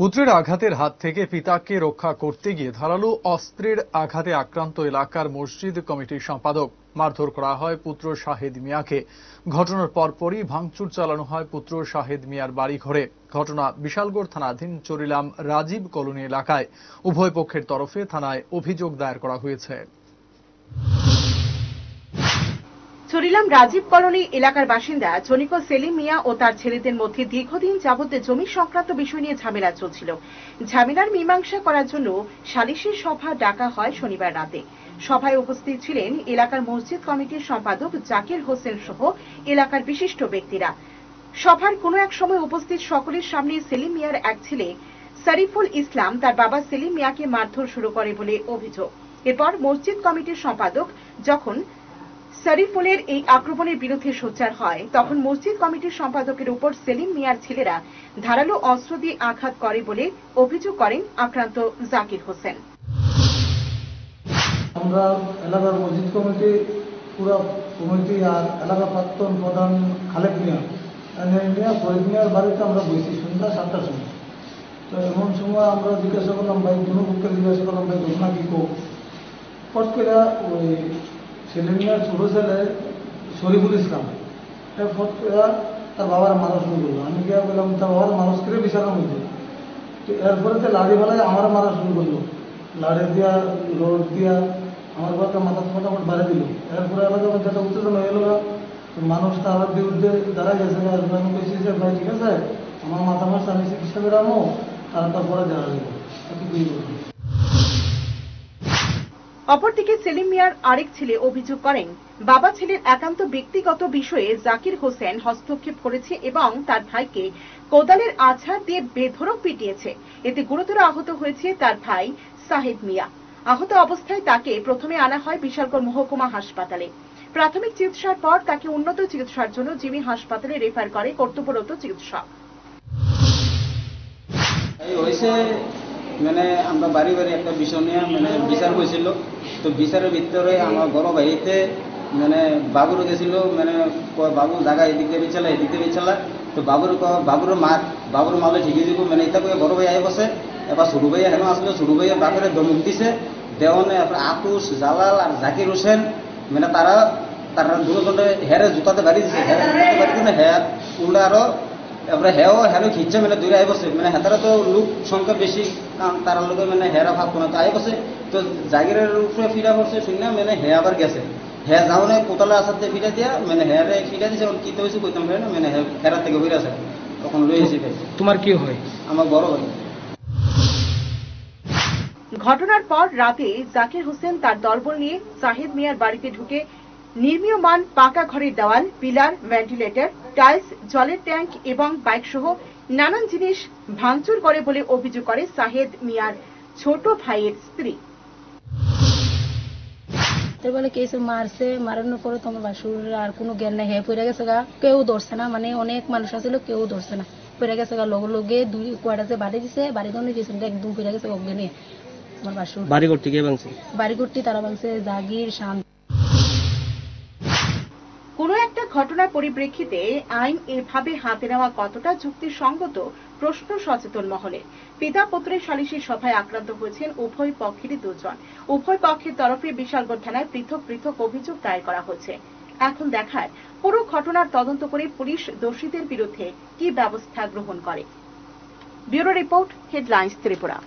পুত্রের আঘাতের হাত থেকে পিতাকে রক্ষা করতে গিয়ে ধারালো অস্ত্রের আঘাতে আক্রান্ত এলাকার মসজিদ কমিটির সম্পাদক মারধর করা হয় পুত্র শাহেদ মিয়াকে। ঘটনার পরপরই ভাঙচুর চালানো হয় পুত্র শাহেদ মিয়ার বাড়ি ঘরে ঘটনা বিশালগড় থানাধীন চরিলাম রাজীব কলোনি এলাকায়। উভয় পক্ষের তরফে থানায় অভিযোগ দায়ের করা হয়েছে। চরিলাম রাজীব কলোনি এলাকার বাসিন্দা জনিক সেলিম মিয়া ও তার ছেলেদের মধ্যে দীর্ঘদিন যাবত জমি সংক্রান্ত বিষয় নিয়ে ঝামেলা চলছিল। ঝামেলার মীমাংসা করার জন্য সালিশি সভা ডাকা হয় শনিবার রাতে। সভায় উপস্থিত ছিলেন এলাকার মসজিদ কমিটির সম্পাদক জাকির হোসেন সহ এলাকার বিশিষ্ট ব্যক্তিরা। সভার কোনো এক সময় উপস্থিত সকলের সামনে সেলিম মিয়ার এক ছেলে শরীফুল ইসলাম, তার বাবা সেলিম মিয়াকে মারধর শুরু করে বলে অভিযোগ। এরপর মসজিদ কমিটির সম্পাদক যখন শরীফুলের এই আক্রমণের বিরুদ্ধে সোচ্চার হয়। তখন মসজিদ কমিটির সম্পাদকের উপর সেলিম মিয়ার ছেলেরা ধারালো অস্ত্র দিয়ে আঘাত করে বলে অভিযোগ করেন আক্রান্ত জাকির হোসেন। আমরা এলাকার মসজিদ কমিটি, পুরো কমিটি আর এলাকার প্রাক্তন প্রধান খালেদ মিয়া মিয়া, ফরিদ মিয়ার বাড়িতে আমরা বসি সন্ধ্যা সাতটার সময়। তো এমন সময় আমরা জিজ্ঞাসা করলাম, ভাই, কোনো পক্ষে জিজ্ঞাসা করলাম, ভাই, ঘটনা কী কো? ফট করে ওই ছেলে মিয়ার ছোটো ছেলে, শরীফুল ইসলাম। তার বাবার মানুষ শুরু করল। আমি গিয়ে বললাম, তার বাবার মানুষ করে বিছানার মধ্যে। তো এরপরে তো লাড়ি বেলায় আমার মারা শুরু করল। লাড়ি দিয়া রোড দিয়া আমার বাবাকে মাথা মোটামুটি বাড়ি দিল। এরপরে এলাকা যেটা উত্তেজনা হয়ে গেল মানুষ তার বিরুদ্ধে দাঁড়া গেছে। আমি বলছি যে, ভাই, ঠিক আছে, আমার মাথা মারছে, আমি চিকিৎসা করে আনো তারপরে দেখা যাব। অপরদিকে সেলিম মিয়ার আরেক ছেলে অভিযোগ করেন, বাবা ছেলের একান্ত ব্যক্তিগত বিষয়ে জাকির হোসেন হস্তক্ষেপ করেছে এবং তার ভাইকে কোদালের আছাড় দিয়ে বেধড়ক পিটিয়েছে। এতে গুরুতর আহত হয়েছে তার ভাই সাহেব মিয়া। আহত অবস্থায় তাকে প্রথমে আনা হয় বিশালগড় মহকুমা হাসপাতালে। প্রাথমিক চিকিৎসার পর তাকে উন্নত চিকিৎসার জন্য জিবি হাসপাতালে রেফার করে কর্তব্যরত চিকিৎসক। মানে আমরা বাড়ি বাড়ি একটা বিষয় নিয়ে মানে বিচার হয়েছিল। তো বিচারের ভিতরে আমার বড় ভাইতে মানে বাবুর গেছিল মানে বাবু জায়গা এদিক দিয়ে বিছালা, এদিক দিয়ে বিছালা। তো বাবুর বাবুর মার বাবুর মালে ঠিকই দিব। মানে এটা কয়ে বড় ভাই আই বসে এবার ছোট ভাই হেন আসলে ছোট ভাইয়ের বাপের দমক দিছে দেওয়ানে আপনার জালাল আর জাকির হোসেন মানে তারা তারা দুজনে হেরে জুতাতে বাড়ি দিছে। হেরে জুতাতে বাড়ি দিলে হ্যাঁ উল্টা আরও এবারে হেও হেনো খিচ্ছে মানে দূরে আইবসে। মানে হেতারা তো লোক সংখ্যা বেশি কারণ তার লোকে মানে হেরা ভাব কোনো তো আই বসে। তো জাগিরের উপরে ফিরা পড়ছে শুনে মানে হে আবার গেছে। হে যাওনে কোতালে আসাতে ফিরা দিয়া মানে হেরে ফিরা দিছে এখন কি তো হয়েছে কইতাম না মানে হে- হেরার থেকে বেরিয়ে আসে তখন লই এসে তোমার কি হয়? আমার বড় ভাই। ঘটনার পর রাতে জাকির হোসেন তার দলবল নিয়ে জাহিদ মিয়ার বাড়িতে ঢুকে নির্মীয়মান পাকা ঘরের দেওয়াল পিলার ভেন্টিলেটর টাইলস জলের ট্যাঙ্ক এবং বাইক সহ নানান জিনিস ভাঙচুর করে বলে অভিযোগ করে সাহেদ মিয়ার ছোট ভাইয়ের স্ত্রী। তো বলে কেসে মারছে মারানোর পরে তোমার বাসুর আর কোনো জ্ঞান নাই হ্যাঁ পড়ে গেছে গা। কেউ ধরছে না মানে অনেক মানুষ আছিল কেউ ধরছে না। পড়ে গেছে গা লগে লগে দুই কয়টা যে বাড়ি দিছে বাড়ি দনে দিয়েছে একদম পড়ে গেছে অজ্ঞানে আমার বাসুর বাড়ি করতে ভাঙছে? বাড়ি করতে তারা ভাঙছে জাগির শান্ত কোনো একটা ঘটনার পরিপ্রেক্ষিতে আইন এভাবে হাতে নেওয়া কতটা যুক্তিসঙ্গত প্রশ্ন সচেতন মহলে। পিতা পুত্রের সালিশি সভায় আক্রান্ত হয়েছেন উভয় পক্ষেরই দুজন। উভয় পক্ষের তরফে বিশালগড় থানায় পৃথক পৃথক অভিযোগ দায়ের করা হয়েছে এখন দেখার পুরো ঘটনার তদন্ত করে পুলিশ দোষীদের বিরুদ্ধে কি ব্যবস্থা গ্রহণ করে। Bureau report, headlines Tripura.